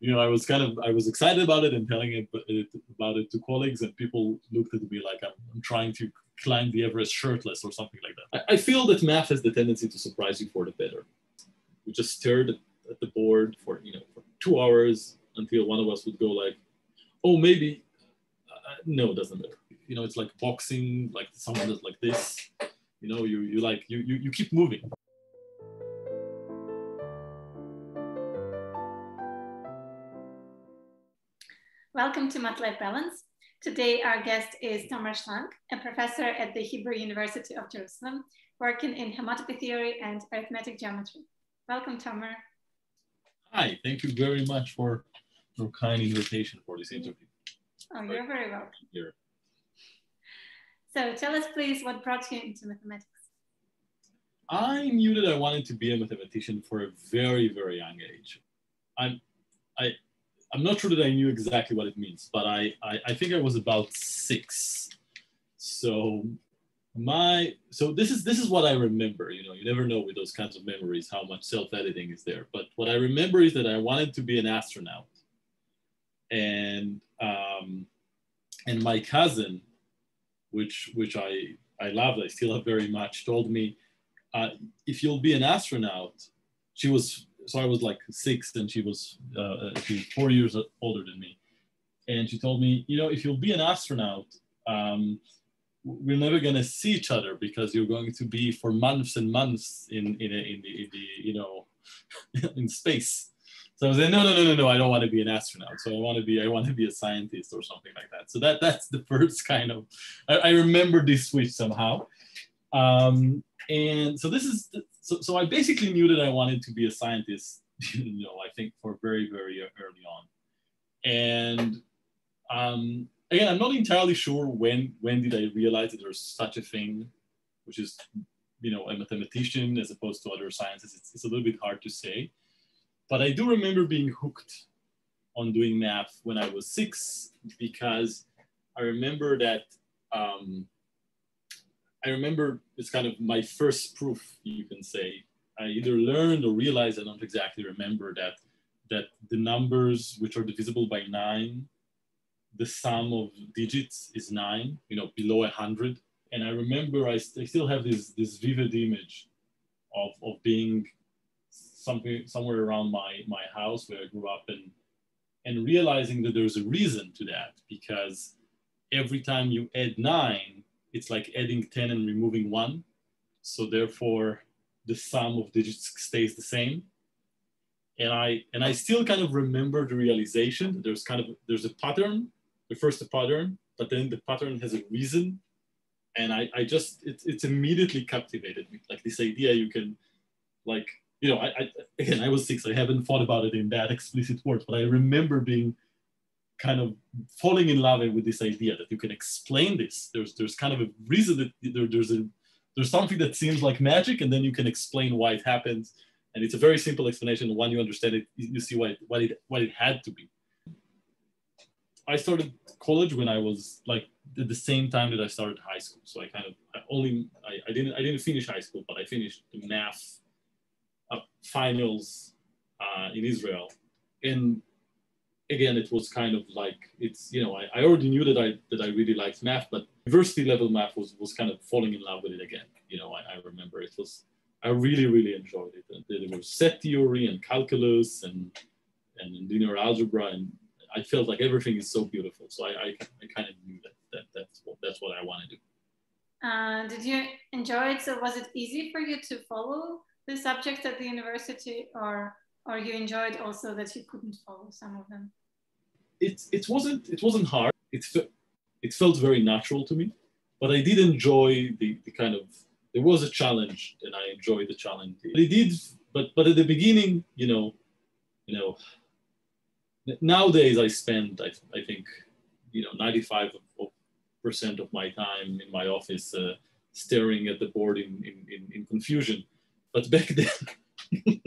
you know, I was kind of I was excited about it and telling it, about it to colleagues, and people looked at me like I'm, I'm trying to climb the Everest shirtless or something like that. I, I, feel that math has the tendency to surprise you for the better. We just stared at the board for you know for two hours until one of us would go like, oh maybe, uh, no, it doesn't matter. You know, it's like boxing, like someone does like this. You know, you you like you you, you keep moving. Welcome to Math-Life Balance. Today, our guest is Tomer Schlank, a professor at the Hebrew University of Jerusalem, working in homotopy theory and arithmetic geometry. Welcome, Tomer. Hi, thank you very much for your kind invitation for this interview. Oh, you're very welcome. Here. So tell us, please, what brought you into mathematics? I knew that I wanted to be a mathematician for a very, very young age. I'm, I, I'm not sure that I knew exactly what it means, but I, I, I think I was about six. So my so this is this is what I remember. You know, you never know with those kinds of memories how much self-editing is there. But what I remember is that I wanted to be an astronaut, and um, and my cousin, which which I I loved, I still love very much, told me, uh, if you'll be an astronaut, she was so I was like six and she was uh, she was four years older than me, and she told me, you know, if you'll be an astronaut, um, we're never gonna see each other because you're going to be for months and months in in, a, in, the, in the you know in space. So I was like, no, no, no, no, no, I don't want to be an astronaut. So I want to be, I want to be a scientist or something like that. So that that's the first kind of, I, I remember this switch somehow. Um, and so this is, so, so I basically knew that I wanted to be a scientist, you know, I think for very, very early on. And um, again, I'm not entirely sure when, when did I realize that there's such a thing, which is, you know, a mathematician as opposed to other sciences. It's, it's a little bit hard to say. But I do remember being hooked on doing math when I was six because I remember that um, I remember it's kind of my first proof, you can say. I either learned or realized, I don't exactly remember that, that the numbers which are divisible by nine, the sum of digits is nine, you know, below a hundred. And I remember I, st- I still have this, this vivid image of, of being something somewhere around my, my house where I grew up and, and realizing that there's a reason to that because every time you add nine, it's like adding 10 and removing one. So therefore the sum of digits stays the same. And I, and I still kind of remember the realization that there's kind of, there's a pattern, the first a pattern, but then the pattern has a reason. And I, I just, it, it's immediately captivated me. Like this idea you can like, you know, I, I, again, I was six, I haven't thought about it in that explicit words, but I remember being kind of falling in love with this idea that you can explain this. There's there's kind of a reason that there, there's a there's something that seems like magic, and then you can explain why it happens. And it's a very simple explanation. When you understand it, you see why it, what it what it had to be. I started college when I was like at the same time that I started high school. So I kind of I only I, I didn't I didn't finish high school, but I finished the math uh, finals uh, in Israel. And again, it was kind of like it's you know I, I already knew that I that I really liked math, but university level math was was kind of falling in love with it again. You know, I, I remember it was I really really enjoyed it. And there was set theory and calculus and and linear algebra, and I felt like everything is so beautiful. So I I, I kind of knew that that that's what that's what I want to do. Uh, did you enjoy it? So was it easy for you to follow the subjects at the university, or or you enjoyed also that you couldn't follow some of them? It, it wasn't it wasn't hard. It, it felt very natural to me, but I did enjoy the, the kind of there was a challenge and I enjoyed the challenge. It did, but but at the beginning, you know, you know, nowadays I spend I, I think you know 95 percent of my time in my office uh, staring at the board in, in, in confusion. But back then,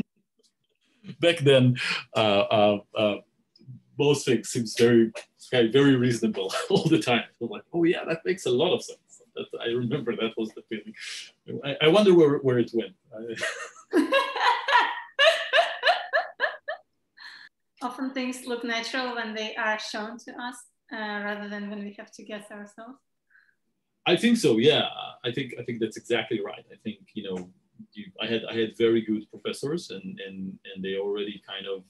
back then, uh, uh, uh, most things seems very, very reasonable all the time. So like, oh yeah, that makes a lot of sense. That, I remember that was the feeling. I, I wonder where, where it went. often things look natural when they are shown to us uh, rather than when we have to guess ourselves? I think so. Yeah, I think I think that's exactly right. I think you know, you, I had I had very good professors, and and and they already kind of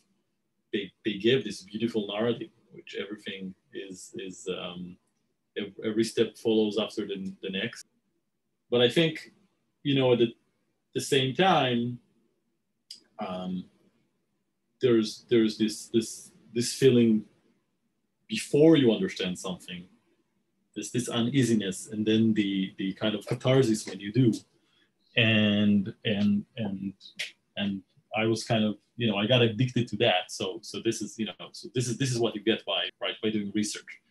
they they gave this beautiful narrative, which everything is is um, every step follows after the, the next. But I think you know at the, the same time, um, there's there's this this this feeling before you understand something there's this uneasiness and then the the kind of catharsis when you do and and and and i was kind of you know i got addicted to that so so this is you know so this is this is what you get by right by doing research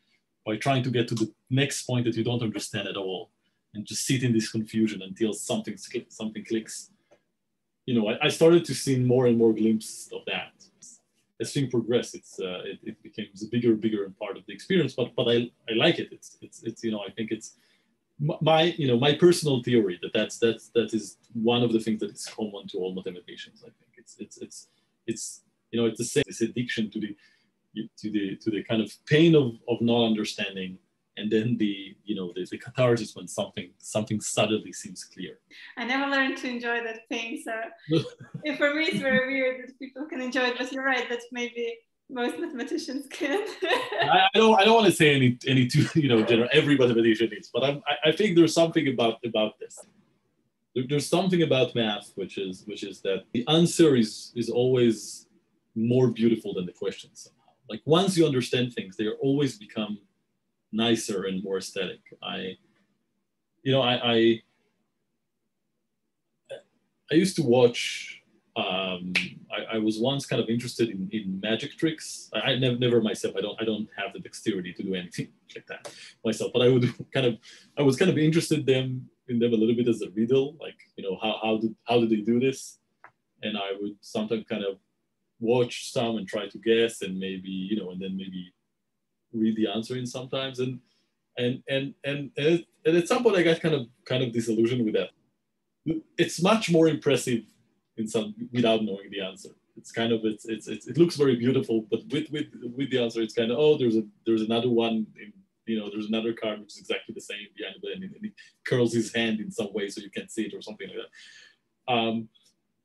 by trying to get to the next point that you don't understand at all and just sit in this confusion until something something clicks you know I, I started to see more and more glimpses of that as things progress, it's uh, it, it becomes a bigger, bigger and part of the experience. But but I, I like it. It's it's it's you know I think it's my you know my personal theory that that's that's that is one of the things that is common to all mathematicians. I think it's it's it's it's you know it's the same this addiction to the to the to the kind of pain of of not understanding and then the you know the, the catharsis when something something suddenly seems clear i never learned to enjoy that pain so for me it's very weird that people can enjoy it but you're right that maybe most mathematicians can I, don't i don't want to say any any too you know general every mathematician is but I'm, I, I think there's something about about this there, there's something about math which is which is that the answer is is always more beautiful than the question somehow like once you understand things they always become nicer and more aesthetic. I, you know, I, I, I used to watch. Um, I, I, was once kind of interested in, in magic tricks. I, I never, never myself. I don't, I don't have the dexterity to do anything like that myself. But I would kind of, I was kind of interested them in them a little bit as a riddle, like you know how how do how do they do this? And I would sometimes kind of watch some and try to guess, and maybe you know, and then maybe read the answer in sometimes and and and and and, and at some point I got kind of kind of disillusioned with that. It's much more impressive in some without knowing the answer. It's kind of it's, it's, it's it looks very beautiful, but with with with the answer, it's kind of oh there's a there's another one in you know there's another card which is exactly the same behind it, and, and he curls his hand in some way so you can't see it or something like that. Um,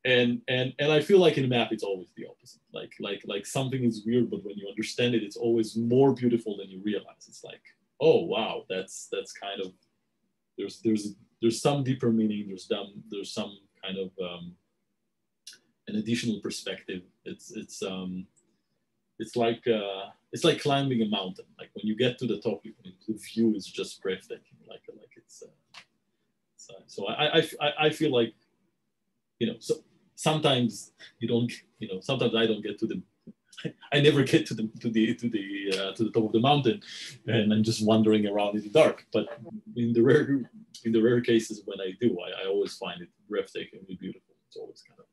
and and and I feel like in math it's always the opposite. Like like like something is weird, but when you understand it, it's always more beautiful than you realize. It's like, oh wow, that's that's kind of there's there's there's some deeper meaning. There's some there's some kind of um, an additional perspective. It's it's um it's like uh, it's like climbing a mountain. Like when you get to the top, the view is just breathtaking. Like like it's uh, so, so I, I I feel like you know so sometimes you don't, you know, sometimes I don't get to the, I never get to the to the to the uh, to the top of the mountain, and I'm just wandering around in the dark. But in the rare in the rare cases when I do, I, I always find it breathtakingly beautiful. It's always kind of.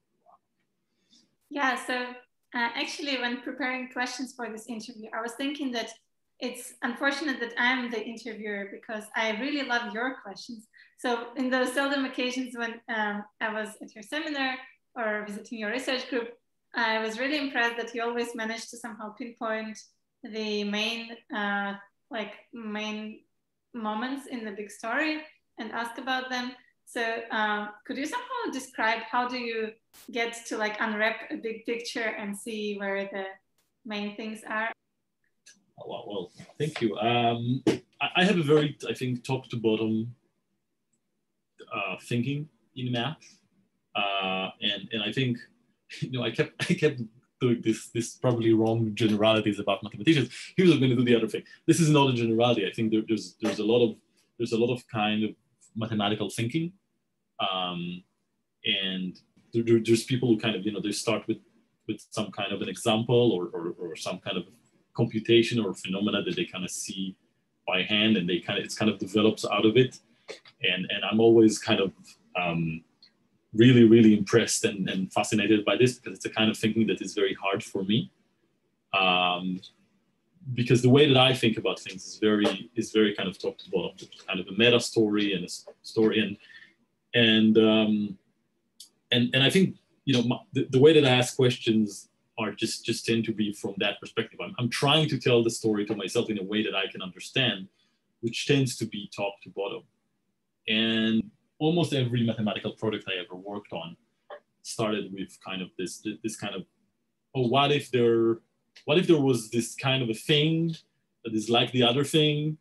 Yeah. So uh, actually, when preparing questions for this interview, I was thinking that it's unfortunate that I'm the interviewer because I really love your questions. So in those seldom occasions when um, I was at your seminar or visiting your research group, I was really impressed that you always managed to somehow pinpoint the main, uh, like main moments in the big story and ask about them. So uh, could you somehow describe how do you get to like unwrap a big picture and see where the main things are? Oh, well, well thank you. Um, I have a very, I think, top to bottom uh, thinking in math. Uh, and and I think you know I kept I kept doing this this probably wrong generalities about mathematicians. Here's He was going to do the other thing. This is not a generality. I think there, there's there's a lot of there's a lot of kind of mathematical thinking, um, and there, there's people who kind of you know they start with with some kind of an example or, or, or some kind of computation or phenomena that they kind of see by hand and they kind of it's kind of develops out of it and and i'm always kind of um, really, really impressed and, and fascinated by this because it's a kind of thinking that is very hard for me. Um, because the way that I think about things is very is very kind of top to bottom, kind of a meta story and a story and and um, and and I think you know my, the, the, way that I ask questions are just just tend to be from that perspective. I'm, I'm trying to tell the story to myself in a way that I can understand, which tends to be top to bottom. And almost every mathematical project I ever worked on started with kind of this this kind of oh what if there what if there was this kind of a thing that is like the other thing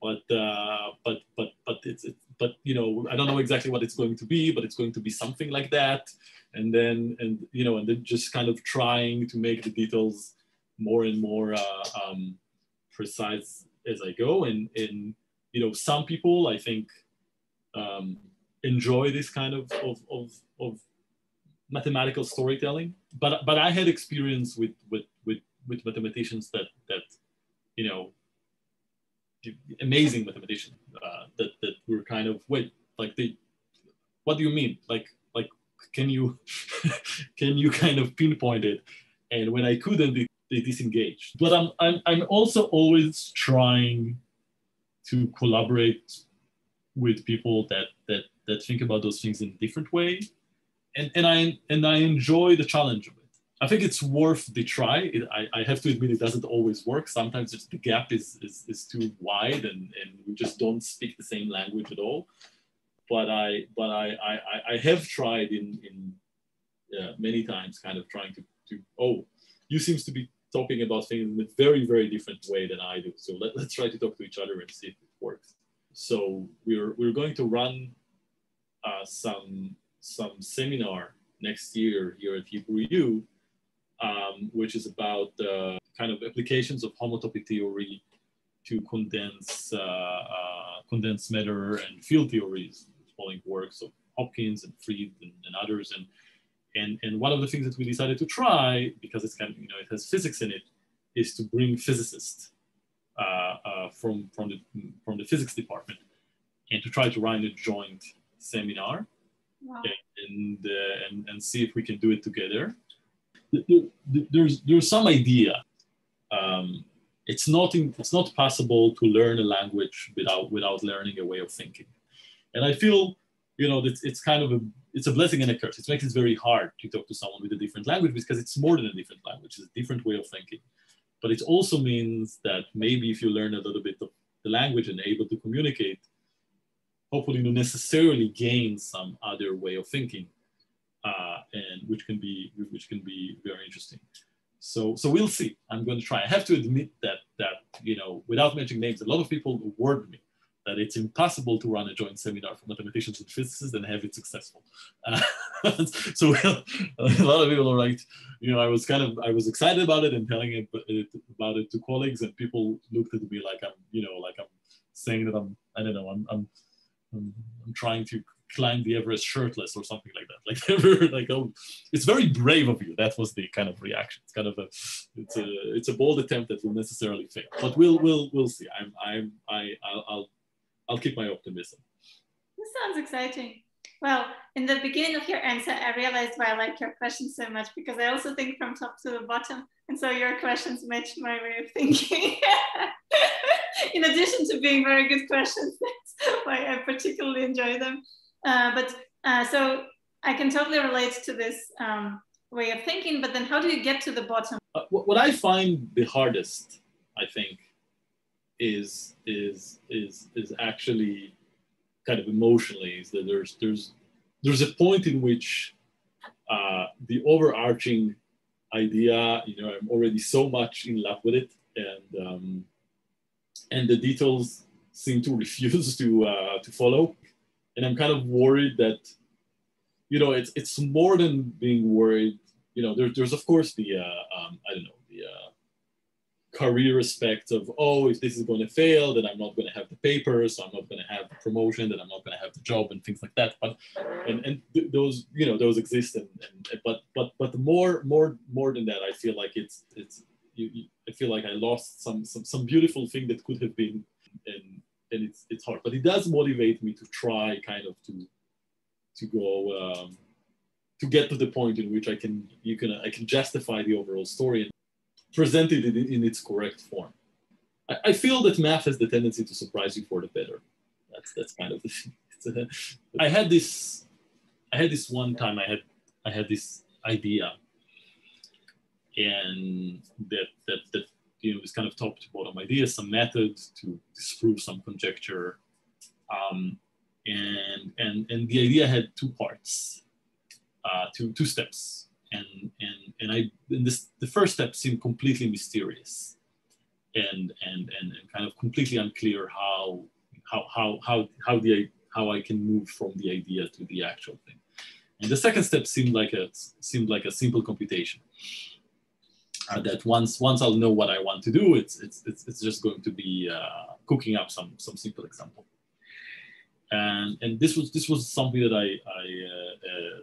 but uh, but but but it's, it's but you know I don't know exactly what it's going to be but it's going to be something like that. And then and you know and then just kind of trying to make the details more and more uh, um, precise as I go. And and you know some people I think um, enjoy this kind of of, of, of mathematical storytelling. But but I had experience with with with, with mathematicians that that you know amazing mathematician uh, that that were kind of wait like they what do you mean? Like like can you can you kind of pinpoint it? And when i couldn't they, they disengaged. But I'm, I'm i'm also always trying to collaborate with people that that that think about those things in a different way. And and i and i enjoy the challenge I think it's worth the try. It, I, I, have to admit it doesn't always work. Sometimes the gap is, is, is too wide and, and we just don't speak the same language at all. But I but I, I, I have tried in, in uh, many times kind of trying to, to oh you seems to be talking about things in a very very different way than I do. So let, let's try to talk to each other and see if it works. So we're we're going to run uh, some some seminar next year here at Hebrew U um, which is about uh, kind of applications of homotopy theory to condense uh, uh, condensed matter and field theories, following works of Hopkins and Freed and, and, others. And, and, and one of the things that we decided to try, because it's kind of, you know, it has physics in it, is to bring physicists uh, uh, from, from, the, from the physics department and to try to run a joint seminar wow. and, uh, and, and see if we can do it together there's there's some idea. Um, it's not in, it's not possible to learn a language without without learning a way of thinking, and I feel you know it's, it's kind of a it's a blessing and a curse. It makes it very hard to talk to someone with a different language because it's more than a different language. It's a different way of thinking. But it also means that maybe if you learn a little bit of the language and able to communicate, hopefully you necessarily gain some other way of thinking uh, and which can be which can be very interesting. So so we'll see. I'm going to try. I have to admit that that you know without mentioning names, a lot of people warned me that it's impossible to run a joint seminar for mathematicians and physicists and have it successful. Uh, so a lot of people are like, you know, I was kind of I was excited about it and telling it, about it to colleagues, and people looked at me like I'm you know like I'm saying that I'm I don't know I'm I'm, I'm, I'm trying to climb the Everest shirtless or something like that. Like ever, like oh, it's very brave of you. That was the kind of reaction. It's kind of a, it's a, it's a bold attempt that will necessarily fail. But we'll, we'll, we'll see. I'm, I'm, I, I'll, I'll, I'll keep my optimism. This sounds exciting. Well, in the beginning of your answer, I realized why I like your questions so much because I also think from top to the bottom. And so your questions match my way of thinking. in addition to being very good questions, that's why I particularly enjoy them. Uh, but uh, so I can totally relate to this um, way of thinking, but then how do you get to the bottom? Uh, what I find the hardest, I think, is is is is actually kind of emotionally is that there's there's there's a point in which uh, the overarching idea, you know, I'm already so much in love with it, and um, and the details seem to refuse to uh, to follow and I'm kind of worried that, you know, it's it's more than being worried. You know, there's there's of course the uh, um, I don't know the uh, career aspect of oh if this is going to fail then I'm not going to have the papers, so I'm not going to have the promotion then I'm not going to have the job and things like that. But and and th- those you know those exist and, and but but but more more more than that I feel like it's it's you, you, I feel like I lost some some some beautiful thing that could have been and then it's it's hard. But it does motivate me to try kind of to to go um, to get to the point in which I can you can I can justify the overall story and present it in, in its correct form. I, I, feel that math has the tendency to surprise you for the better. That's that's kind of the thing. I had this I had this one time I had I had this idea and that that that you know this kind of top to bottom idea, some methods to disprove some conjecture, um, and and and the idea had two parts, uh, two two steps, and and and I and this the first step seemed completely mysterious, and and and, and kind of completely unclear how how how how how the how I can move from the idea to the actual thing. And the second step seemed like a seemed like a simple computation. Uh, that once once I'll know what I want to do, it's it's it's, it's just going to be uh, cooking up some some simple example. And and this was this was something that I I uh, uh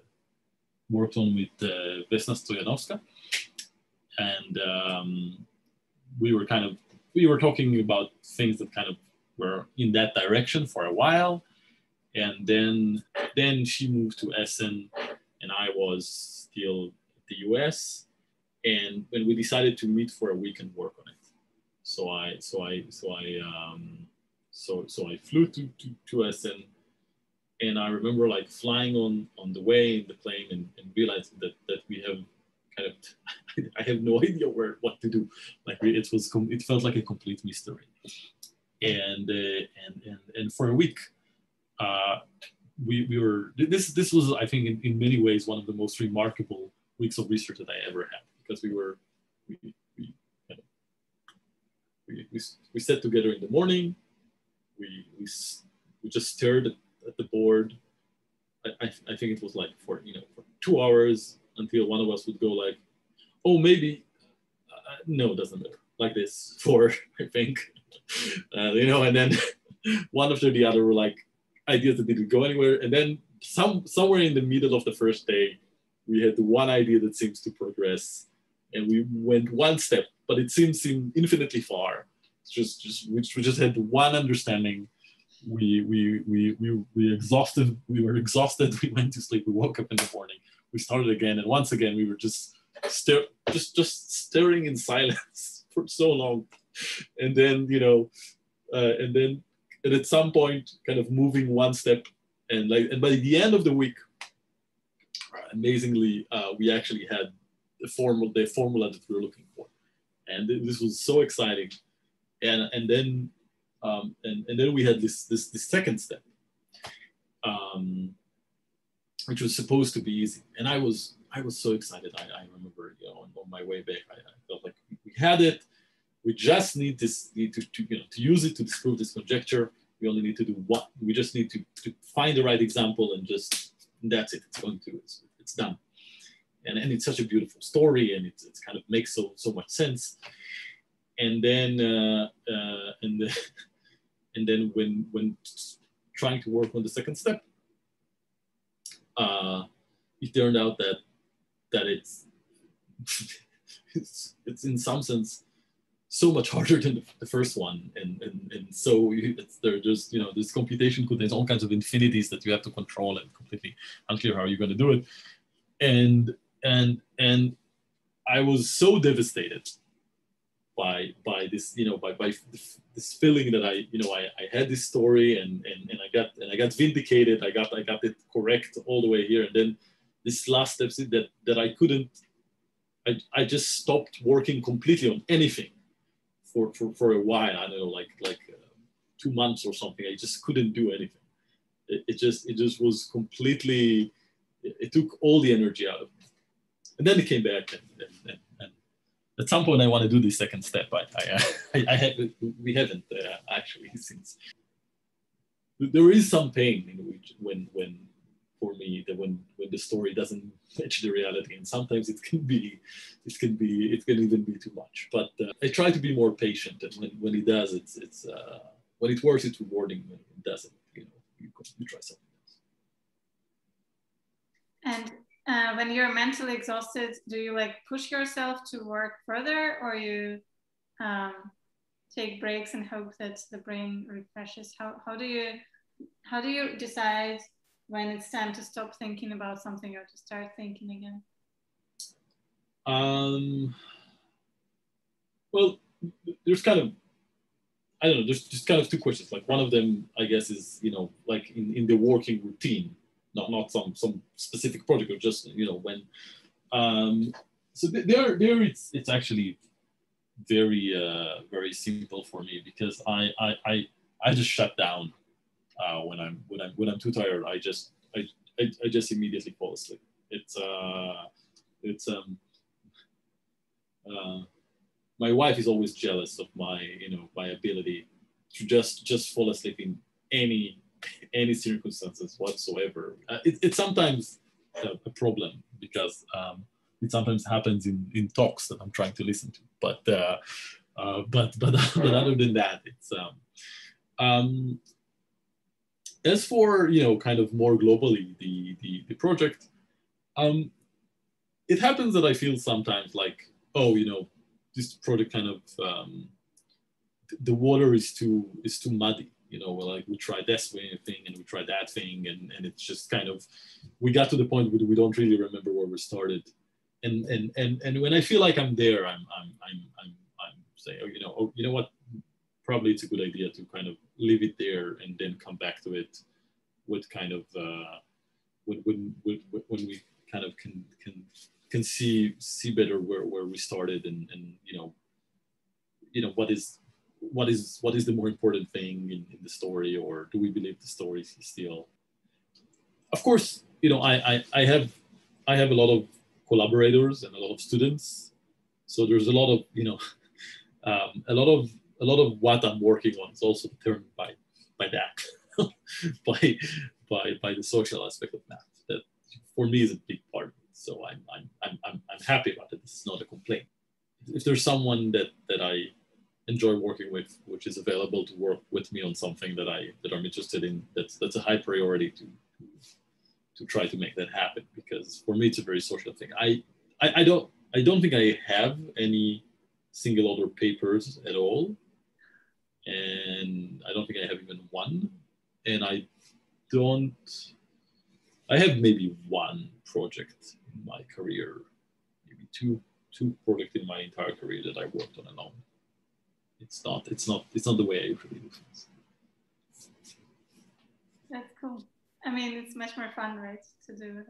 worked on with uh, Vesna Stojanoska, and um, we were kind of we were talking about things that kind of were in that direction for a while and then then she moved to Essen, and I was still the US. And we decided to meet for a week and work on it, so I so I so I um, so so I flew to, to, to Essen, and I remember like flying on on the way in the plane and, and realizing that that we have kind of I have no idea where what to do. Like it was it felt like a complete mystery, and uh, and and and for a week uh, we, we were this this was I think in, in many ways one of the most remarkable weeks of research that I ever had because we were we we, we, we, we sat together in the morning. We we, we just stared at, at the board. I, I, I think it was like for you know for two hours until one of us would go like oh maybe uh, no it doesn't matter. Like this for I think. Uh, you know and then one after the other were like ideas that didn't go anywhere. And then some somewhere in the middle of the first day, we had one idea that seems to progress, and we went one step, but it seems seemed infinitely far. It's just just we, we just had one understanding. We we we we we exhausted. We were exhausted. We went to sleep. We woke up in the morning. We started again, and once again we were just stare just just staring in silence for so long, and then you know, uh, and then and at some point kind of moving one step and like and by the end of the week amazingly uh, we actually had the formal the formula that we were looking for and this was so exciting and and then um, and, and then we had this this, this second step um, which was supposed to be easy and i was i was so excited i, I remember you know on, on my way back I, I felt like we had it we just need this need to, to, you know to use it to disprove this conjecture. We only need to do what we just need to, to find the right example and just and that's it. It's going to it's, it's done. And, and it's such a beautiful story and it, kind of makes so so much sense. And then uh, uh, and the, and then when when trying to work on the second step, uh, it turned out that that it's it's, it's in some sense so much harder than the first one and and, and so it's there just you know this computation contains all kinds of infinities that you have to control and completely unclear how you're going to do it and and and i was so devastated by by this you know by by this feeling that i you know i, I had this story and, and and i got and i got vindicated i got i got it correct all the way here and then this last step that that i couldn't I, I just stopped working completely on anything for, for, for a while. I don't know, like like uh, two months or something. I just couldn't do anything. It, it just it just was completely. It, it, took all the energy out of me, and then it came back. And, and, and, and at some point, I want to do the second step. I I, I, I have, we haven't uh, actually since. There is some pain in which when when for me that when when the story doesn't match the reality and sometimes it can be it can be it can even be too much but uh, i try to be more patient and when, when it does it's it's uh, when it works it's rewarding when it doesn't you know you, you try something else and uh, when you're mentally exhausted do you like push yourself to work further or you um, take breaks and hope that the brain refreshes how, how do you how do you decide when it's time to stop thinking about something or to start thinking again? Um, well, there's kind of, I don't know, there's just kind of two questions. Like one of them, I guess, is, you know, like in, in the working routine, not, not some, some specific project, or just, you know, when, um, so there, there it's it's actually very uh, very simple for me because I I I, I just shut down uh, when I'm when I'm when I'm too tired. I just I, I, I just immediately fall asleep. It's uh it's um uh, my wife is always jealous of my you know my ability to just just fall asleep in any any circumstances whatsoever. Uh, it, it's sometimes a, a, problem because um, it sometimes happens in, in talks that I'm trying to listen to. But uh, uh, but but but other than that, it's um, um, as for you know kind of more globally the the, the project. Um, it happens that I feel sometimes like oh you know this project kind of um, the water is too is too muddy you know like we tried this thing and we tried that thing and, and it's just kind of we got to the point where we don't really remember where we started. And and and, and when i feel like i'm there i'm i'm i'm i'm, I'm saying oh, you know oh, you know what? Probably it's a good idea to kind of leave it there and then come back to it with kind of uh, when, when, when, when we kind of can can can see see better where, where we started and, and you know you know what is what is what is the more important thing in, in the story or do we believe the story is still? Of course you know I, I i have i have a lot of collaborators and a lot of students. So there's a lot of you know um, a lot of a lot of what i'm working on is also determined by by that by by by the social aspect of math. That for me is a big part of it. So i'm i'm i'm, I'm, I'm happy about it. This is not a complaint. If there's someone that that i enjoy working with, which is available to work with me on something that I that I'm interested in. That's that's a high priority to to, try to make that happen because for me it's a very social thing. I, I I don't I don't think I have any single author papers at all, and I don't think I have even one, and I don't. I have maybe one project in my career, maybe two two projects in my entire career that I worked on alone it's not it's not it's not the way I usually do things. That's cool. I mean, it's much more fun, right, to do it.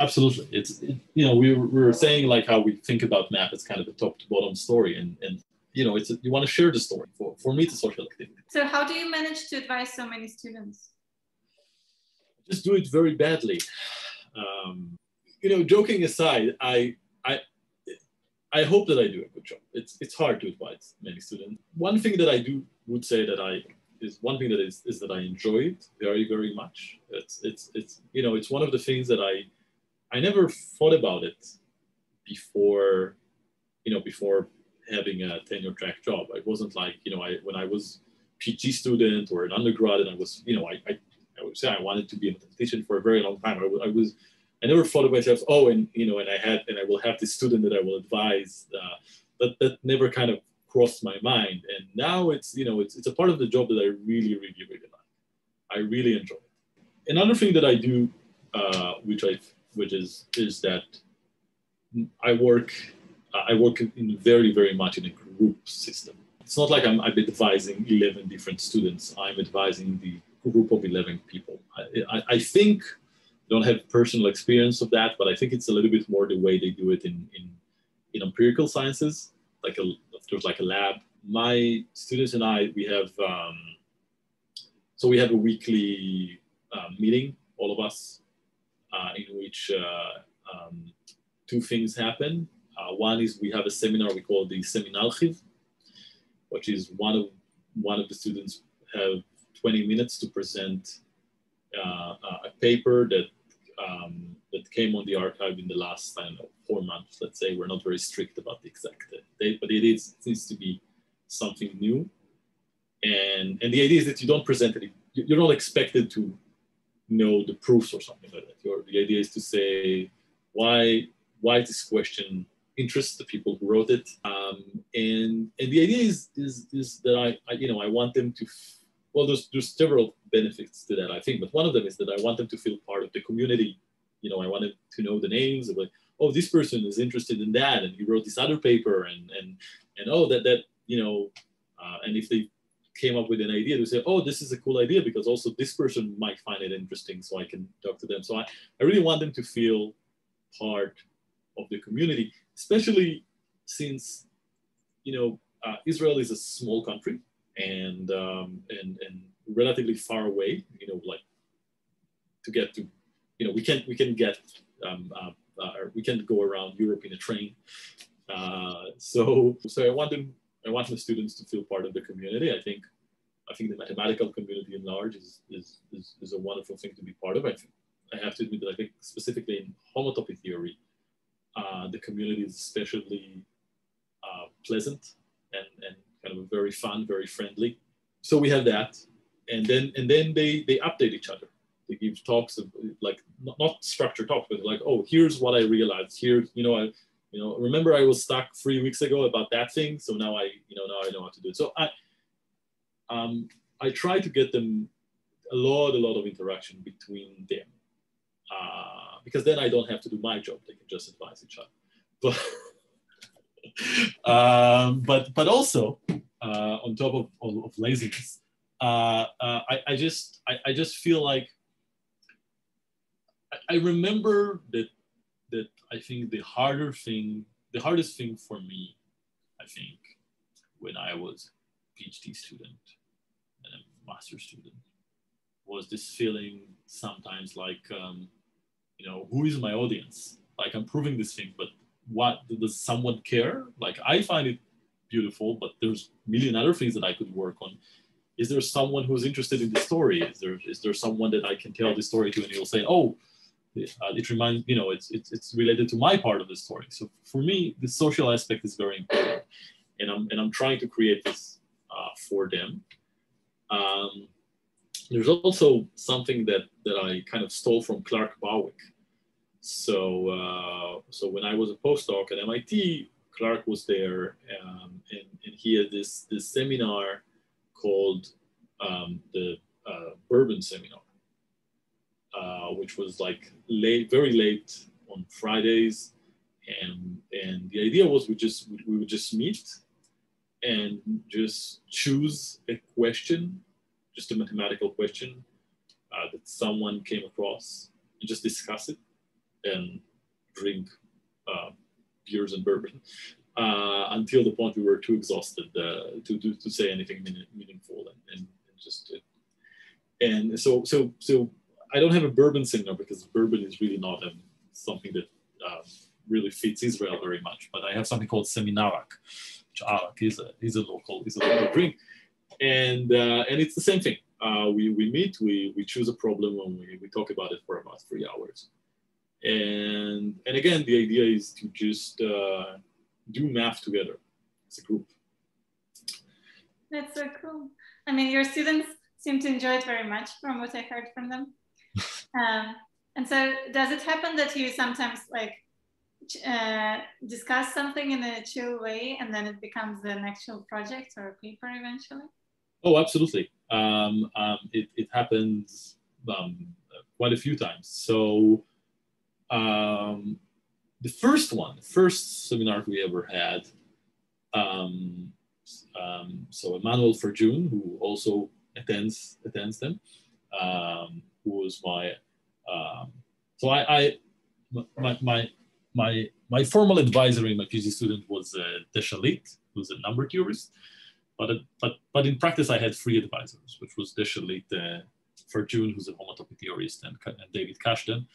Absolutely, it's it, you know we were, we were saying like how we think about map as kind of a top to bottom story, and and you know it's a, you want to share the story. For for me, it's a social activity. So how do you manage to advise so many students? Just do it very badly. Um, you know, joking aside, I I I hope that I do a good job. It's it's hard to advise many students. One thing that I do would say that I is one thing that is is that I enjoy it very very much. It's it's it's you know it's one of the things that I I never thought about it before you know before having a tenure track job. It wasn't like you know I when I was PhD student or an undergrad and I was you know I I, I would say I wanted to be a mathematician for a very long time. I, I was I never thought of myself, oh, and you know, and I had, and I will have this student that I will advise. Uh, that that never kind of crossed my mind, and now it's you know, it's it's a part of the job that I really, really, really like. I really enjoy it. Another thing that I do, uh, which I which is is that I work I work in very, very much in a group system. It's not like I'm, I'm advising 11 different students. I'm advising the group of 11 people. I, I, I think don't have personal experience of that, but I think it's a little bit more the way they do it in in, in empirical sciences, like a there's like a lab. My students and I, we have um, so we have a weekly uh, meeting, all of us, uh, in which uh, um, two things happen. Uh, one is we have a seminar we call the Seminarchiv, which is one of one of the students have 20 minutes to present uh, a paper that um, that came on the archive in the last, I know, four months, let's say. We're not very strict about the exact date, but it is it needs to be something new. And, and the idea is that you don't present it, you're not expected to know the proofs or something like that. Your, the idea is to say, why, why this question interests the people who wrote it. Um, and, and the idea is, is, is that I, I, you know, I want them to well, there's, there's several benefits to that, I think, but one of them is that I want them to feel part of the community. You know, I wanted to know the names of like, oh, this person is interested in that, and he wrote this other paper, and and and oh, that that you know, uh, and if they came up with an idea to say, oh, this is a cool idea because also this person might find it interesting, so I can talk to them. So I, I really want them to feel part of the community. especially since you know uh, Israel is a small country and um, and and relatively far away. You know, like to get to, you know, we can we can get um, uh, uh, we can go around Europe in a train. Uh, so so I want I want the students to feel part of the community. I think I think the mathematical community in large is is, is, is a wonderful thing to be part of. I think I have to admit that I think specifically in homotopy theory, uh, the community is especially uh, pleasant and, and kind of very fun, very friendly. So we have that, and then and then they they update each other. They give talks of like not, not structured talks, but like, oh, here's what I realized. Here, you know, I you know remember I was stuck three weeks ago about that thing, so now I you know now I know how to do it. So I um, I try to get them a lot a lot of interaction between them uh, because then I don't have to do my job. They can just advise each other. But um, but but also uh, on top of, of, laziness, uh, uh, I, I just I, I just feel like I, I remember that that I think the harder thing, the hardest thing for me, I think, when I was a PhD student and a master student, was this feeling sometimes like, um, you know, who is my audience? Like I'm proving this thing, but what does someone care? Like I find it beautiful, but there's a million other things that I could work on. Is there someone who's interested in the story? Is there is there someone that I can tell the story to, and you'll say, oh, uh, it reminds you know it's, it's it's related to my part of the story. So for me, the social aspect is very important, and I'm and I'm trying to create this uh, for them. Um, there's also something that that I kind of stole from Clark Barwick so, uh, so when I was a postdoc at MIT, Clark was there, um, and, and, he had this this seminar called um, the uh, Bourbon Seminar, uh, which was like late, very late on Fridays, and and the idea was we just we would just meet and just choose a question, just a mathematical question uh, that someone came across, and just discuss it and drink uh, beers and bourbon uh, until the point we were too exhausted uh, to, to, to say anything meaningful and, and, and just and so so so I don't have a bourbon singer because bourbon is really not um, something that um, really fits Israel very much. But I have something called seminarak, which arak is a is a local is a local drink, and uh, and it's the same thing. Uh, we we meet, we we choose a problem, and we we talk about it for about three hours. And, and again, the idea is to just uh, do math together as a group. That's so cool. I mean, your students seem to enjoy it very much from what I heard from them. um, and so does it happen that you sometimes like uh, discuss something in a chill way and then it becomes an actual project or a paper eventually? Oh, absolutely. Um, um, it, it happens um, quite a few times. So um, the first one, the first seminar we ever had, um, um, so Emmanuel Farjoun, who also attends attends them, um, who was my um, so I, I my, my my my formal advisor in my PhD student was uh, de Shalit, who's a number theorist, but but but in practice I had three advisors, which was de Shalit uh, Farjoun, who's a homotopy theorist, and, and David Kazhdan,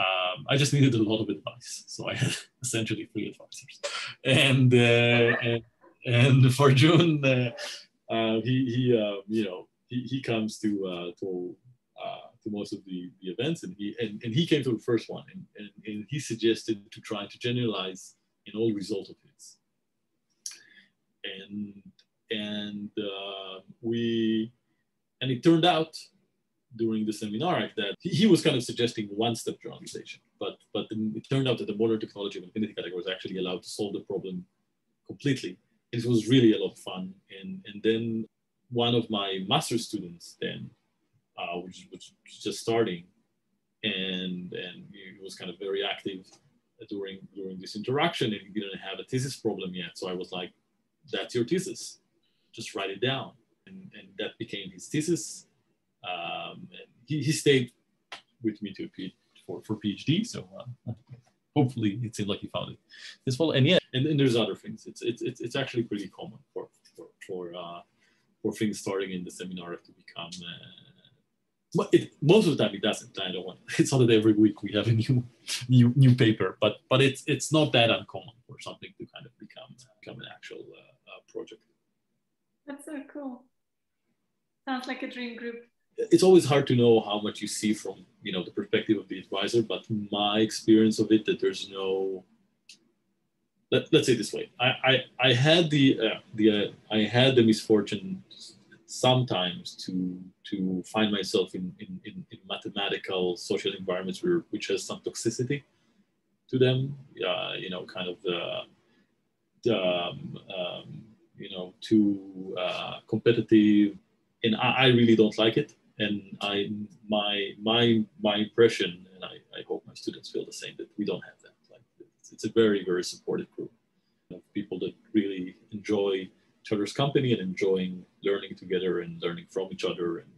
um, I just needed a lot of advice. So I had essentially three advisors. And, uh, and, and Farjoun, uh, uh, he, he uh, you know, he, he comes to, uh, to, uh, to most of the, the events and he, and, and he came to the first one and, and, and he suggested to try to generalize an old result of his. And, and we, and it turned out during the seminar that he, was kind of suggesting one-step generalization, but but it turned out that the modern technology of infinity categories actually allowed to solve the problem completely. It was really a lot of fun, and and then one of my master students then, uh, which was just starting, and and he was kind of very active during during this interaction, and he didn't have a thesis problem yet. So I was like, "That's your thesis, just write it down," and and that became his thesis um, he, he stayed with me to for, for PhD. So uh, hopefully it seemed like he found it this fall. And yeah, and, and there's other things. It's it's it's, it's actually pretty common for for for, uh, for things starting in the seminar to become. Uh, it, most of the time it doesn't. I don't want. It's not that every week we have a new new new paper, but but it's it's not that uncommon for something to kind of become become an actual uh, uh project. That's so cool. Sounds like a dream group it's always hard to know how much you see from you know the perspective of the advisor but my experience of it that there's no let, us say this way. I i, I had the uh, the uh, i had the misfortune sometimes to to find myself in in, in, in mathematical social environments where, which has some toxicity to them. Uh, you know kind of the, the um, um, you know too uh, competitive and I, I really don't like it and I my my my impression, and I, I hope my students feel the same that we don't have that. Like it's, it's a very very supportive group of people that really enjoy each other's company and enjoying learning together and learning from each other and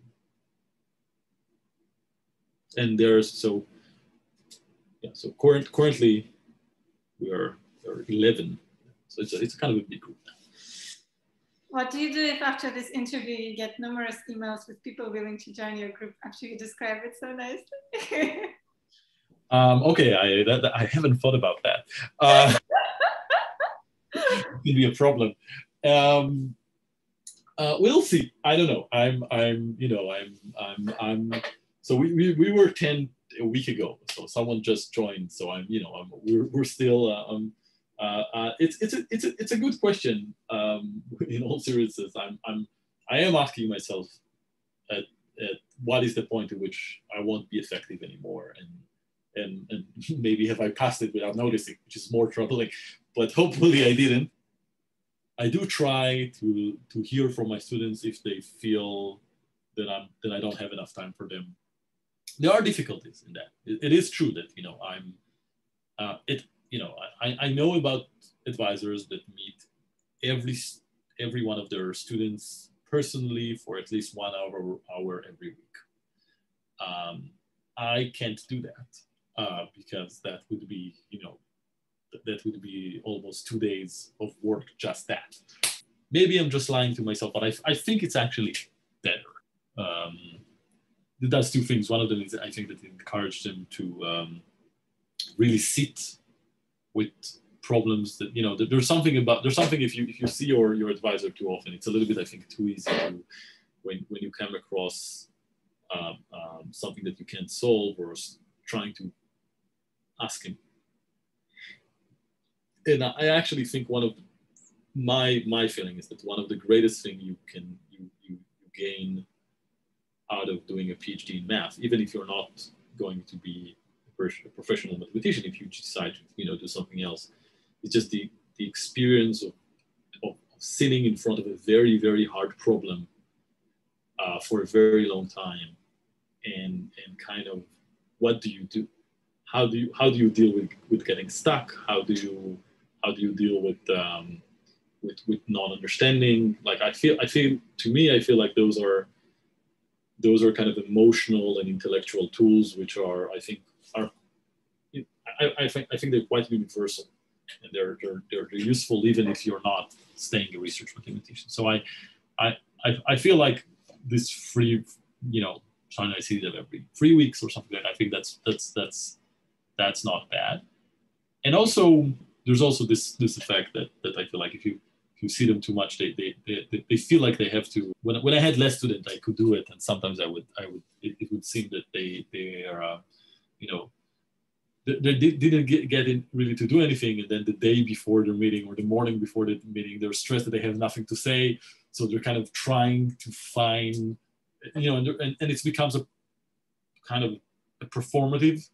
and there's so yeah so current currently we are, are 11 so it's a, it's kind of a big group now what do you do if after this interview you get numerous emails with people willing to join your group after you describe it so nicely? um, okay, I, that, I haven't thought about that. Uh, could be a problem. Um, uh, we'll see. I don't know. I'm, I'm, you know, I'm, I'm, I'm. So we, we, we were ten a week ago. So someone just joined. So I'm, you know, I'm, we're, we're still, uh, um, uh, uh, it's it's a it's a it's a good question. Um, in all seriousness, I'm I'm I am asking myself at, at what is the point at which I won't be effective anymore, and and and maybe have I passed it without noticing, which is more troubling. But hopefully I didn't. I do try to to hear from my students if they feel that I'm that I don't have enough time for them. There are difficulties in that. it, it is true that you know I'm. Uh, it you know, I, I know about advisors that meet every every one of their students personally for at least one hour hour every week. Um, I can't do that uh, because that would be, you know, that would be almost two days of work just that. Maybe I'm just lying to myself, but I, I think it's actually better. Um, it does two things. One of them is I think that it encouraged them to um, really sit with problems that you know there's something about there's something if you if you see your your advisor too often it's a little bit i think too easy to when when you come across um, um, something that you can't solve or trying to ask him. And i actually think one of my my feeling is that one of the greatest thing you can you, you, you gain out of doing a phd in math even if you're not going to be professional mathematician if you decide to you know do something else. It's just the the experience of, of sitting in front of a very very hard problem uh, for a very long time and and kind of what do you do? How do you how do you deal with with getting stuck? How do you how do you deal with um, with with non-understanding like i feel i feel to me i feel like those are those are kind of emotional and intellectual tools which are i think I, I, think I think they're quite universal and they're, they're they're useful even if you're not staying a research mathematician. So I I I feel like this free you know trying to see them every three weeks or something like that. I think that's that's that's that's not bad. And also there's also this this effect that that I feel like if you if you see them too much, they they, they, they feel like they have to. When, when I had less students, I could do it, and sometimes I would I would it, it would seem that they they are uh, you know they, didn't get, get in really to do anything and then the day before the meeting or the morning before the meeting they're stressed that they have nothing to say. So they're kind of trying to find you know and, and, and it becomes a kind of a performative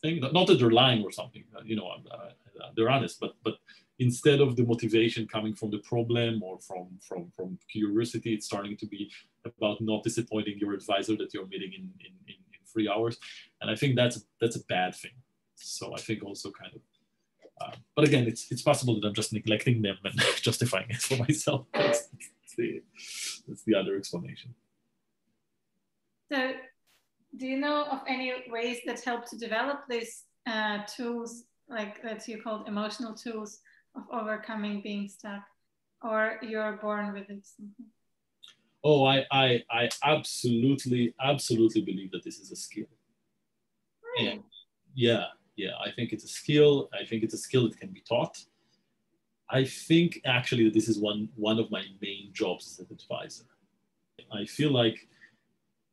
thing. Not that they're lying or something uh, you know uh, uh, they're honest but but instead of the motivation coming from the problem or from from from curiosity it's starting to be about not disappointing your advisor that you're meeting in in, in, in three hours. And i think that's that's a bad thing so I think also kind of, uh, but again, it's it's possible that I'm just neglecting them and justifying it for myself. That's, that's, the that's the other explanation. So, do you know of any ways that help to develop these uh, tools like that's you called emotional tools of overcoming being stuck, or you're born with it? Oh, I, I, I absolutely, absolutely believe that this is a skill. And yeah, yeah, I think it's a skill. I think it's a skill that can be taught. I think actually that this is one one of my main jobs as an advisor. I feel like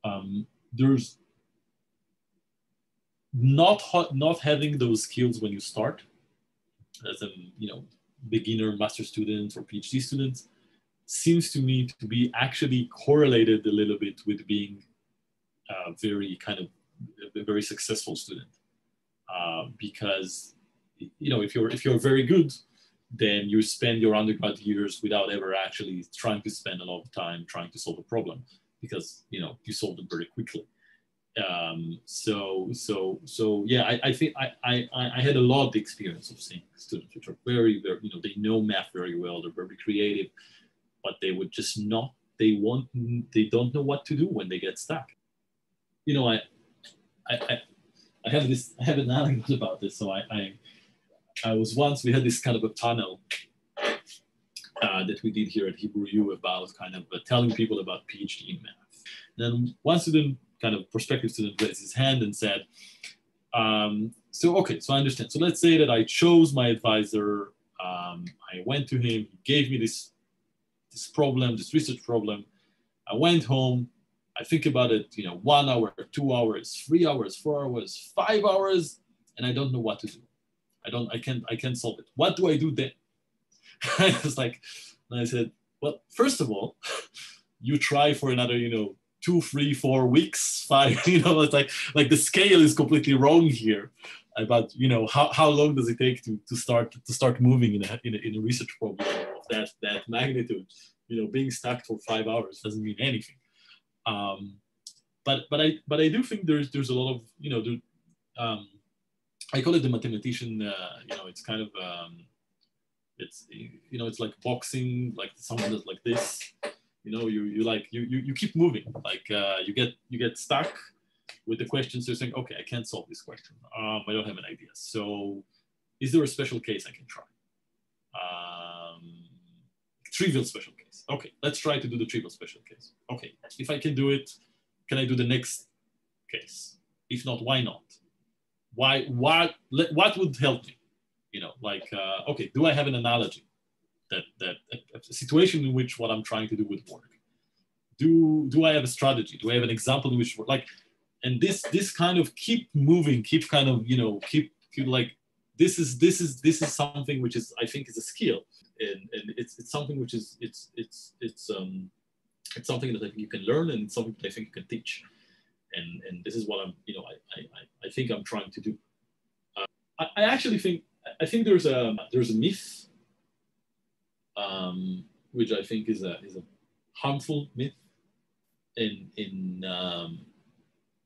um, there's not not having those skills when you start as a you know beginner master student or phd student seems to me to be actually correlated a little bit with being a very kind of a very successful student uh, because you know if you're if you're very good then you spend your undergrad years without ever actually trying to spend a lot of time trying to solve a problem because you know you solve it very quickly. Um, so so so yeah I, I think I, I I had a lot of the experience of seeing students which are very very you know they know math very well they're very creative but they would just not they want they don't know what to do when they get stuck. You know I I, I, have this I have an anecdote about this so I, I I was once we had this kind of a panel uh, that we did here at Hebrew U about kind of uh, telling people about PhD in math. Then one student, kind of prospective student, raised his hand and said, um, "So okay, so I understand. So let's say that I chose my advisor. Um, I went to him. He gave me this this problem, this research problem. I went home. I think about it. You know, one hour, two hours, three hours, four hours, five hours, and I don't know what to do. I don't. I can't. I can't solve it. What do I do then?" I was like, and I said, well, first of all, you try for another, you know, two, three, four weeks, five, you know, it's like, like the scale is completely wrong here about, you know, how, how long does it take to, to start, to start moving in a, in a, in a research problem of that, that magnitude, you know, being stuck for five hours doesn't mean anything. Um, but, but I, but I do think there's, there's a lot of, you know, there, um, I call it the mathematician, uh, you know, it's kind of, um, it's you know it's like boxing like someone that's like this you know you you like you you, you keep moving like uh, you get you get stuck with the questions you're saying okay i can't solve this question um, i don't have an idea. So is there a special case i can try? Um, trivial special case. Okay let's try to do the trivial special case. Okay if i can do it can i do the next case? If not why not? Why what what would help me? You know like uh, okay do i have an analogy that that a, a, situation in which what i'm trying to do would work? Do do i have a strategy? Do i have an example in which like and this this kind of keep moving keep kind of you know keep, keep like this is this is this is something which is i think is a skill and, and it's, it's something which is it's it's it's um it's something that i think you can learn and it's something that i think you can teach. And and this is what i'm you know i i, I think i'm trying to do. Uh, I, I actually think I think there's a there's a myth, um, which I think is a is a harmful myth in in um,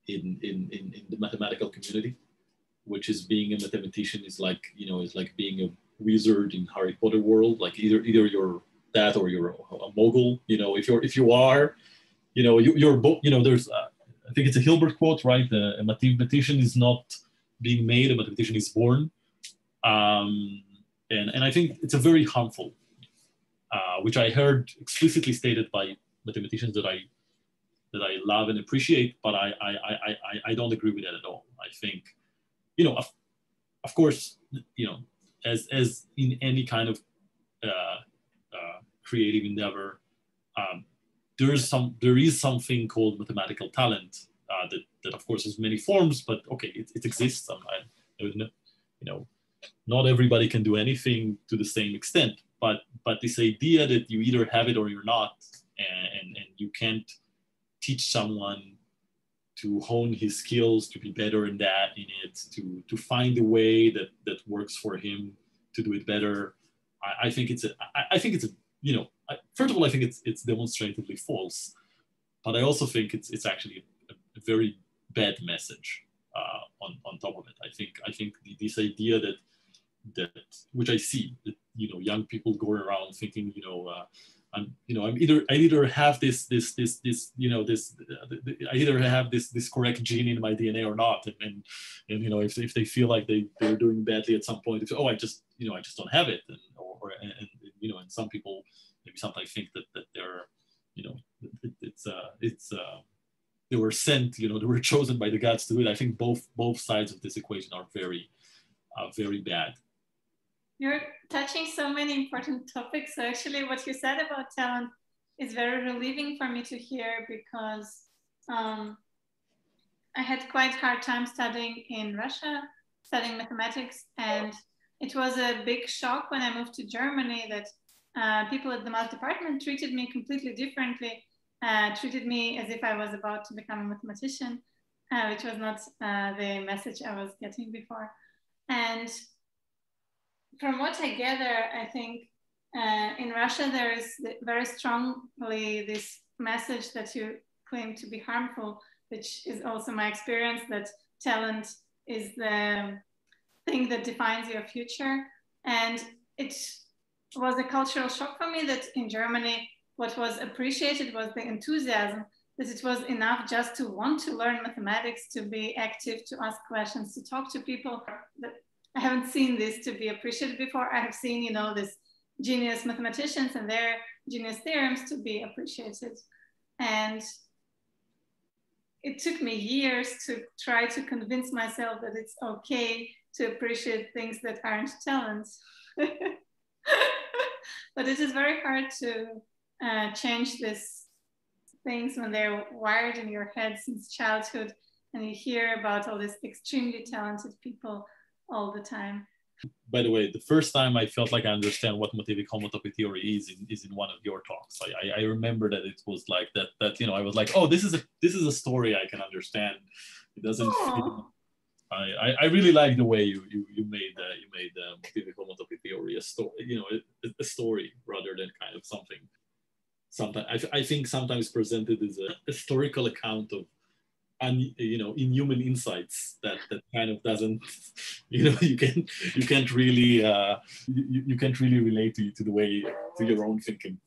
in, in, in in the mathematical community, which is being a mathematician is like you know is like being a wizard in Harry Potter world. Like either either you're that or you're a, a muggle. You know, if you're if you are, you know, you, you're both. You know, there's uh, I think it's a Hilbert quote, right? a mathematician is not being made; a mathematician is born um, and, and I think it's a very harmful, uh, which I heard explicitly stated by mathematicians that I that I love and appreciate, but I, I, I, I, I don't agree with that at all. I think, you know, of, of course, you know, as, as in any kind of uh, uh, creative endeavor, um, there is some there is something called mathematical talent uh, that, that of course has many forms, but okay, it, it exists. Um, I, you know, not everybody can do anything to the same extent but but this idea that you either have it or you're not and and, and you can't teach someone to hone his skills to be better in that in it to to find a way that that works for him to do it better. I, I think it's a I, I think it's a you know I, first of all i think it's it's demonstratively false but i also think it's it's actually a, a very bad message uh, on on top of it. I think i think this idea that that which I see that you know young people going around thinking you know uh, I'm, you know, I'm either I either have this this this this you know this I either have this this correct gene in my DNA or not, and and, and you know if, if they feel like they they're doing badly at some point, if oh I just you know I just don't have it, and, or, or and, and, you know and some people maybe sometimes think that that they're you know it, it's uh it's uh they were sent you know they were chosen by the gods to do it. I think both both sides of this equation are very uh, very bad you're touching so many important topics. So actually what you said about talent is very relieving for me to hear because um, I had quite hard time studying in Russia, studying mathematics. And it was a big shock when I moved to Germany that uh, people at the math department treated me completely differently, uh, treated me as if I was about to become a mathematician, uh, which was not uh, the message I was getting before. And from what I gather, I think uh, in Russia there is very strongly this message that you claim to be harmful, which is also my experience that talent is the thing that defines your future. And it was a cultural shock for me that in Germany, what was appreciated was the enthusiasm, that it was enough just to want to learn mathematics, to be active, to ask questions, to talk to people. I haven't seen this to be appreciated before. I have seen, you know, this genius mathematicians and their genius theorems to be appreciated. And it took me years to try to convince myself that it's okay to appreciate things that aren't talents. but it is very hard to uh, change these things when they're wired in your head since childhood and you hear about all these extremely talented people all the time. By the way, the first time I felt like I understand what motivic homotopy theory is in, is in one of your talks. I, I, I remember that it was like that that you know I was like, oh, this is a this is a story I can understand. It doesn't. Feel, I, I really like the way you you, you made the you made the motivic homotopy theory a story. You know, a, a story rather than kind of something. Sometimes I, I think sometimes presented as a historical account of un, you know inhuman insights that that kind of doesn't you know you can you can't really uh, you, you can't really relate to, to the way to your own thinking.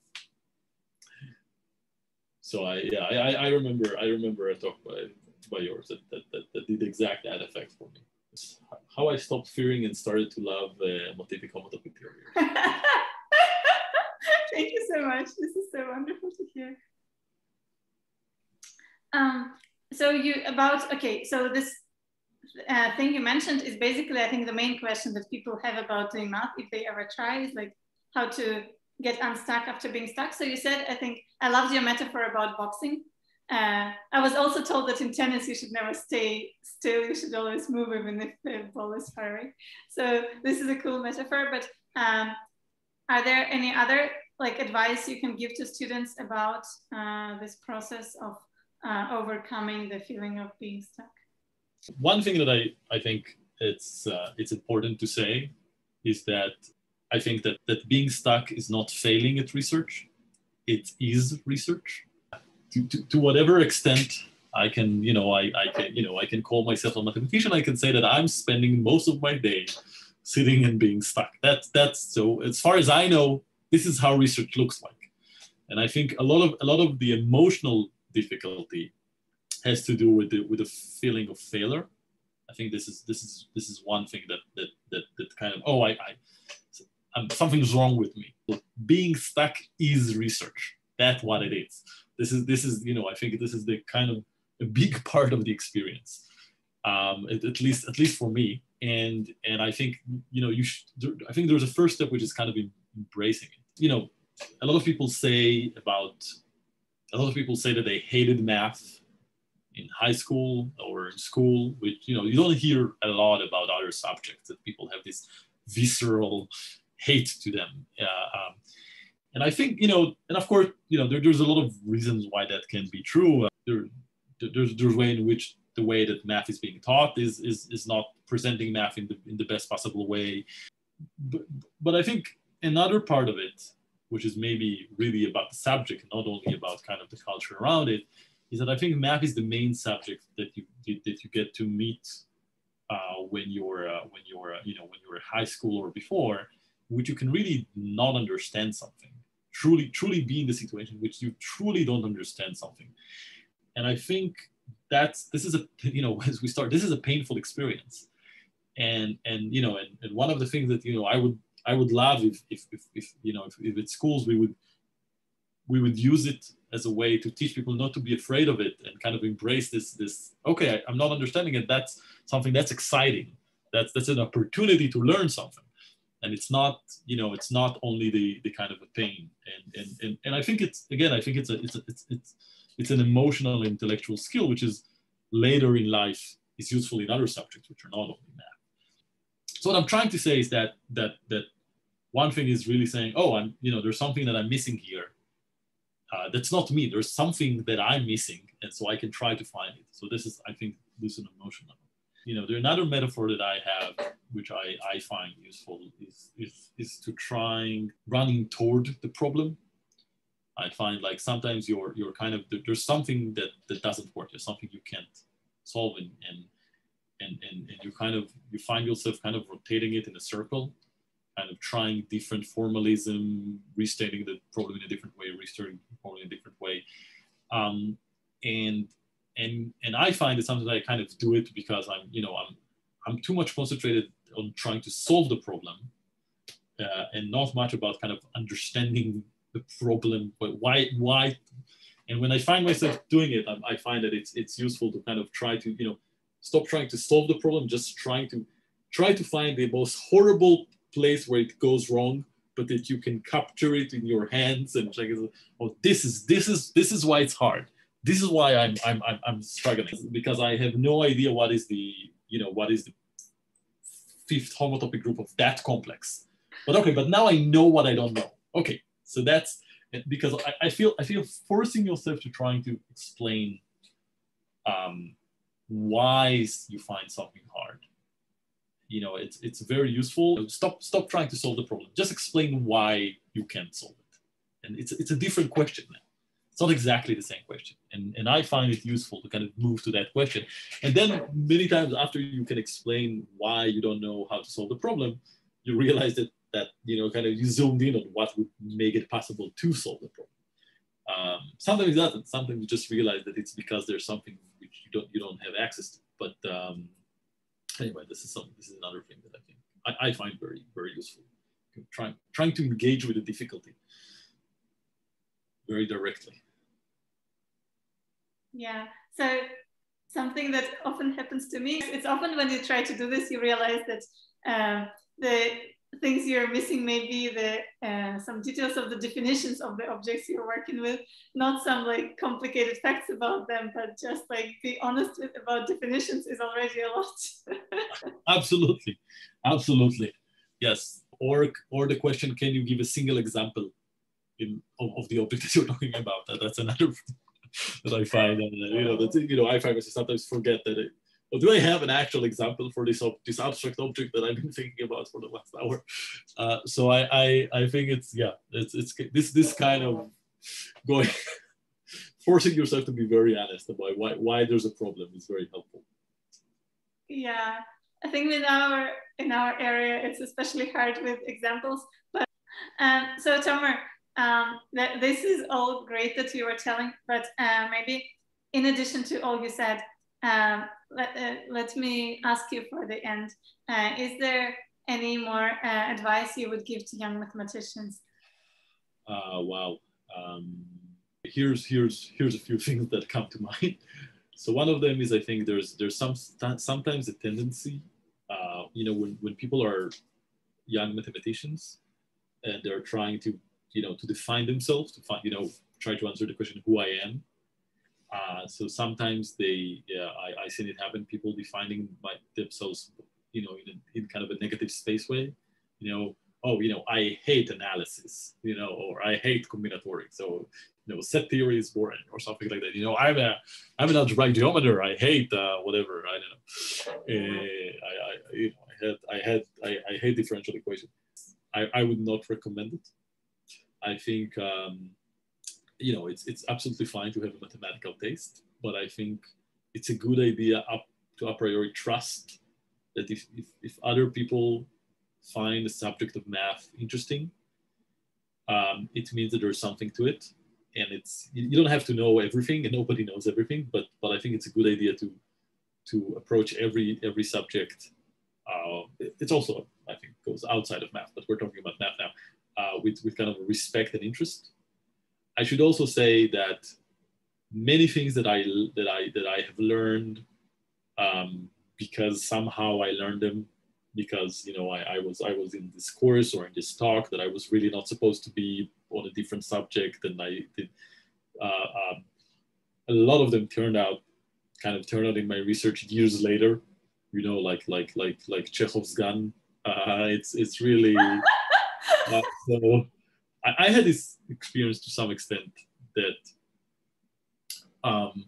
So i yeah i i remember i remember a talk by by yours that that, that, that did exact that effect for me. It's how i stopped fearing and started to love uh, motivic homotopy theory thank you so much. This is so wonderful to hear. Um, so you about okay so this uh, thing you mentioned is basically i think the main question that people have about doing math if they ever try is like how to get unstuck after being stuck. So you said i think i loved your metaphor about boxing. Uh, i was also told that in tennis you should never stay still you should always move even if the ball is far so this is a cool metaphor but um, are there any other like advice you can give to students about uh, this process of uh, overcoming the feeling of being stuck? One thing that I, I think it's, uh, it's important to say is that I think that, that being stuck is not failing at research, it is research. To, to, to whatever extent I can, you know, I, I can, you know, I can call myself a mathematician. I can say that I'm spending most of my day sitting and being stuck. That's that's so. As far as I know, this is how research looks like. And I think a lot of a lot of the emotional difficulty has to do with the with the feeling of failure. I think this is this is this is one thing that that that, that kind of oh I, I I'm, something's wrong with me. Being stuck is research. That's what it is. This is this is you know I think this is the kind of a big part of the experience. Um, at, at, least at least for me and and I think you know you should I think there's a first step which is kind of embracing it. You know, a lot of people say about a lot of people say that they hated math in high school or in school, which you know you don't hear a lot about other subjects that people have this visceral hate to them. Uh, um, and I think you know, and of course, you know, there, there's a lot of reasons why that can be true. Uh, there, there's there's way in which the way that math is being taught is is is not presenting math in the in the best possible way. But, but I think another part of it which is maybe really about the subject, not only about kind of the culture around it, is that I think math is the main subject that you that you get to meet uh, when you're uh, when you're uh, you know when you're in high school or before, which you can really not understand something. Truly truly be in the situation which you truly don't understand something. And i think that's this is a you know as we start this is a painful experience. And and you know and, and one of the things that you know i would i would love if if, if, if you know if, if at schools we would we would use it as a way to teach people not to be afraid of it and kind of embrace this this okay I, i'm not understanding it. That's something that's exciting. That's that's an opportunity to learn something. And it's not you know it's not only the the kind of a pain. And and and, and i think it's again i think it's a it's a, it's it's it's an emotional intellectual skill which is later in life is useful in other subjects which are not only math. So what i'm trying to say is that that that one thing is really saying oh i'm you know there's something that i'm missing here uh, that's not me there's something that i'm missing and so i can try to find it so this is i think is an emotional you know, there's another metaphor that I have, which I, I find useful, is, is, is to trying running toward the problem. I find like sometimes you're, you're kind of, there's something that, that doesn't work. There's something you can't solve and, and, and, and, and you kind of, you find yourself kind of rotating it in a circle, kind of trying different formalism, restating the problem in a different way, restating the problem in a different way. Um, and and and I find that sometimes I kind of do it because I'm you know I'm I'm too much concentrated on trying to solve the problem uh, and not much about kind of understanding the problem but why why and when I find myself doing it I, I find that it's it's useful to kind of try to you know stop trying to solve the problem just trying to try to find the most horrible place where it goes wrong but that you can capture it in your hands and like oh this is this is this is why it's hard this is why I'm, I'm, I'm, I'm struggling because I have no idea what is the, you know, what is the fifth homotopic group of that complex. But okay, but now I know what I don't know. Okay, so that's because I, I feel I feel forcing yourself to trying to explain um, why you find something hard. You know, it's it's very useful. Stop stop trying to solve the problem. Just explain why you can't solve it, and it's it's a different question now it's not exactly the same question. And, and I find it useful to kind of move to that question. And then many times after you can explain why you don't know how to solve the problem, you realize that, that you know, kind of you zoomed in on what would make it possible to solve the problem. Um, sometimes it doesn't. Sometimes you just realize that it's because there's something which you don't you don't have access to. But um, anyway, this is some this is another thing that I think I, I find very very useful. Trying trying to engage with the difficulty very directly. Yeah. So something that often happens to me, it's often when you try to do this, you realize that uh, the things you're missing may be the uh, some details of the definitions of the objects you're working with, not some like complicated facts about them, but just like be honest with about definitions is already a lot. absolutely, absolutely, yes. Or or the question, can you give a single example in of, of the object that you're talking about? That, that's another that I find, and you know, that you know, I find sometimes forget that. It, well, do I have an actual example for this this abstract object that I've been thinking about for the last hour? Uh, so I, I I think it's yeah, it's it's this this kind of going forcing yourself to be very honest about why why there's a problem is very helpful. Yeah, I think in our in our area it's especially hard with examples. But um, so Tomer, um, that this is all great that you were telling, but uh, maybe in addition to all you said, um, let, uh, let me ask you for the end, uh, is there any more uh, advice you would give to young mathematicians? Uh, wow. Um, here's, here's, here's a few things that come to mind. So one of them is I think there's, there's some, sometimes a tendency, uh, you know, when, when people are young mathematicians and they're trying to you know, to define themselves, to find, you know, try to answer the question, who I am. Uh, so sometimes they, yeah, I, I seen it happen, people defining my, themselves, you know, in, a, in kind of a negative space way, you know, oh, you know, I hate analysis, you know, or I hate combinatorics, so, you know, set theory is boring or something like that. You know, I'm a, I'm an algebraic geometer. I hate uh, whatever. I don't know. Uh, I, I, you know, I had, I had, I, I hate differential equation. I, I would not recommend it. I think um, you know it's it's absolutely fine to have a mathematical taste, but I think it's a good idea up to a priori trust that if, if, if other people find the subject of math interesting, um, it means that there's something to it, and it's you don't have to know everything, and nobody knows everything. But but I think it's a good idea to to approach every every subject. Uh, it's also I think goes outside of math, but we're talking about math now uh, with with kind of respect and interest. I should also say that many things that I that I that I have learned um, because somehow I learned them because you know I, I, was I was in this course or in this talk that I was really not supposed to be on a different subject and I did uh, um, a lot of them turned out kind of turned out in my research years later you know like like like like Chekhov's gun. Uh, it's it's really uh, so I, I, had this experience to some extent that um,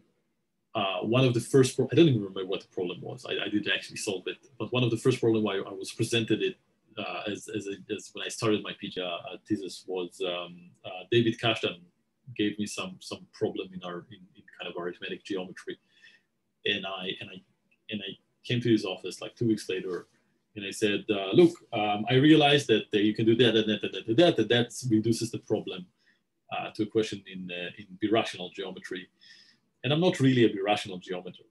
uh, one of the first, pro- I don't even remember what the problem was. I, I didn't actually solve it, but one of the first problem I, I was presented it uh, as, as, a, as, when I started my PhD uh, thesis was um, uh, David Kazhdan gave me some some problem in our in, in, kind of arithmetic geometry, and I and I and I came to his office like two weeks later, and I said, uh, look, um, I realized that you can do that and that that that, that reduces the problem uh, to a question in in birational geometry and I'm not really a birational geometer,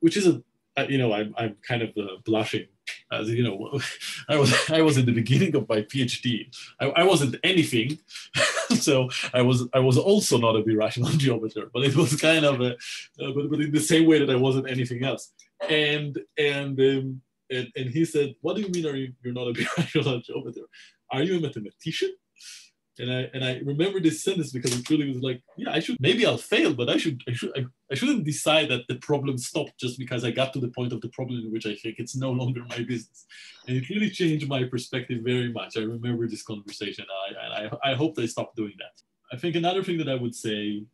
which is a, you know, I'm, I'm kind of uh, blushing as you know, I was I was in the beginning of my PhD. I, I wasn't anything, so I was I was also not a birational geometer, but it was kind of a, uh, but, but in the same way that I wasn't anything else. And and um, and, and he said, "What do you mean? Are you you're not a birational geometer? Are you a mathematician?" and I and I remember this sentence because it really was like, yeah, I should maybe I'll fail, but I should I should I, I shouldn't decide that the problem stopped just because I got to the point of the problem in which I think it's no longer my business. And it really changed my perspective very much. I remember this conversation. I I, I hope I stopped doing that. I think another thing that I would say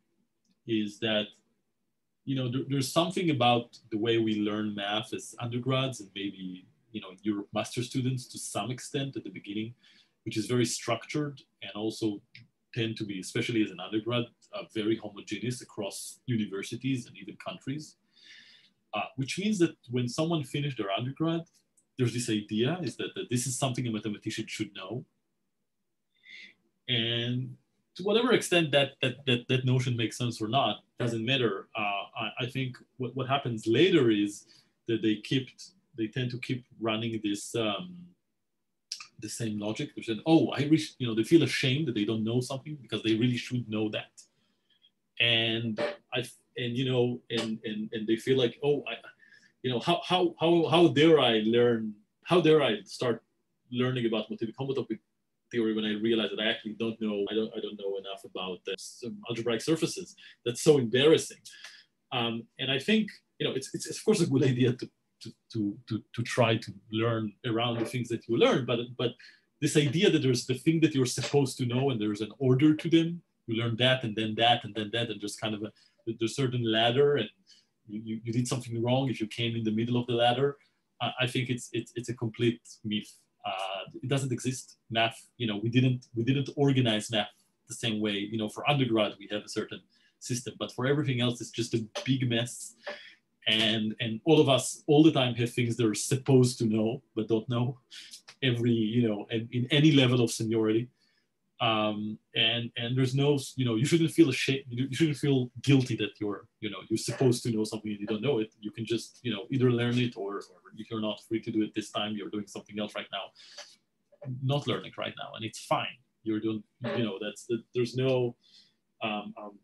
is that you know there, there's something about the way we learn math as undergrads and maybe you know Europe master students to some extent at the beginning which is very structured and also tend to be, especially as an undergrad, uh, very homogeneous across universities and even countries. Uh, which means that when someone finished their undergrad, there's this idea is that, that this is something a mathematician should know. And to whatever extent that, that, that, that notion makes sense or not, doesn't matter. Uh, I, I, think what, what happens later is that they kept, they tend to keep running this, um, the same logic, which is, oh, I wish, you know, they feel ashamed that they don't know something because they really should know that. And I, and, you know, and, and, and they feel like, oh, I, you know, how, how, how, how dare I learn, how dare I start learning about motivic homotopic theory when I realized that I actually don't know, I don't, I don't know enough about the algebraic surfaces. That's so embarrassing. Um, and I think, you know, it's, it's, of course a good idea to to, to, to, to try to learn around the things that you learn. But, but this idea that there's the thing that you're supposed to know and there's an order to them, you learn that and then that and then that, and just kind of a, there's a certain ladder and you, you did something wrong if you came in the middle of the ladder. I, I think it's, it's, it's a complete myth. Uh, it doesn't exist. Math, you know, we didn't, we didn't organize math the same way, you know, for undergrad, we have a certain system, but for everything else, it's just a big mess and and all of us all the time have things they're supposed to know but don't know every you know and in any level of seniority um, and and there's no you know you shouldn't feel ashamed you shouldn't feel guilty that you're you know you're supposed to know something and you don't know it. You can just you know either learn it or, or if you're not free to do it this time. You're doing something else right now. Not learning right now and it's fine. You're doing you know that's that there's no um, um,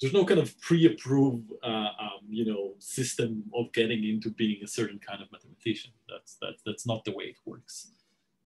there's no kind of pre-approved uh, um, you know system of getting into being a certain kind of mathematician. That's that's that's not the way it works